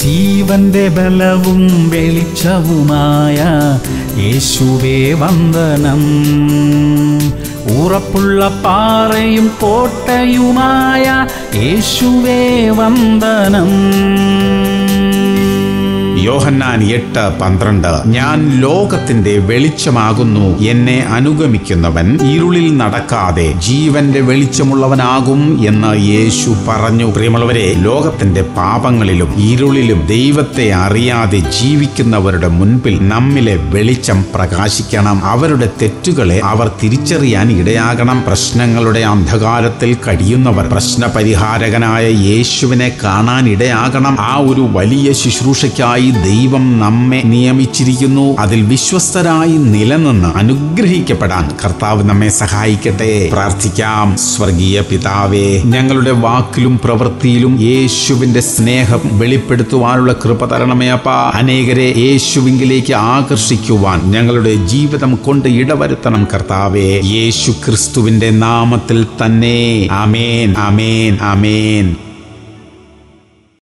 ജീവന്റെ ബലവും വെളിച്ചവുമായ യേശുവേ വന്ദനം. ഉറപ്പുള്ള പാറയും കോട്ടയുമായ യേശുവേ വന്ദനം. യോഹന്നാൻ എട്ട് പന്ത്രണ്ട്. ഞാൻ ലോകത്തിന്റെ വെളിച്ചമാകുന്നു എന്നെ അനുഗമിക്കുന്നവൻ ഇരുളിൽ നടക്കാതെ ജീവന്റെ വെളിച്ചമുള്ളവനാകും എന്ന് യേശു പറഞ്ഞു. പ്രിയമുള്ളവരെ ലോകത്തിന്റെ പാപങ്ങളിലും ഇരുളിലും ദൈവത്തെ അറിയാതെ ജീവിക്കുന്നവരുടെ മുൻപിൽ നമ്മിലെ വെളിച്ചം പ്രകാശിക്കണം. അവരുടെ തെറ്റുകളെ അവർ തിരിച്ചറിയാൻ ഇടയാകണം. പ്രശ്നങ്ങളുടെ അന്ധകാരത്തിൽ കഴിയുന്നവർ പ്രശ്നപരിഹാരകനായ യേശുവിനെ കാണാൻ ഇടയാകണം. ആ ഒരു വലിയ ശുശ്രൂഷയ്ക്കായി ദൈവം നമ്മെ നിയമിച്ചിരിക്കുന്നു. അതിൽ വിശ്വസ്തരായി നിലനിന്ന് അനുഗ്രഹിക്കപ്പെടാൻ കർത്താവ് നമ്മെ സഹായിക്കട്ടെ. പ്രാർത്ഥിക്കാം. സ്വർഗീയ പിതാവേ ഞങ്ങളുടെ വാക്കിലും പ്രവൃത്തിയിലും യേശുവിന്റെ സ്നേഹം വെളിപ്പെടുത്തുവാനുള്ള കൃപ തരണമേ അപ്പ. അനേകരെ യേശുവിങ്കിലേക്ക് ആകർഷിക്കുവാൻ ഞങ്ങളുടെ ജീവിതം കൊണ്ട് ഇടവരുത്തണം കർത്താവേ. യേശു ക്രിസ്തുവിന്റെ നാമത്തിൽ തന്നെ. അമേൻ അമേൻ അമേൻ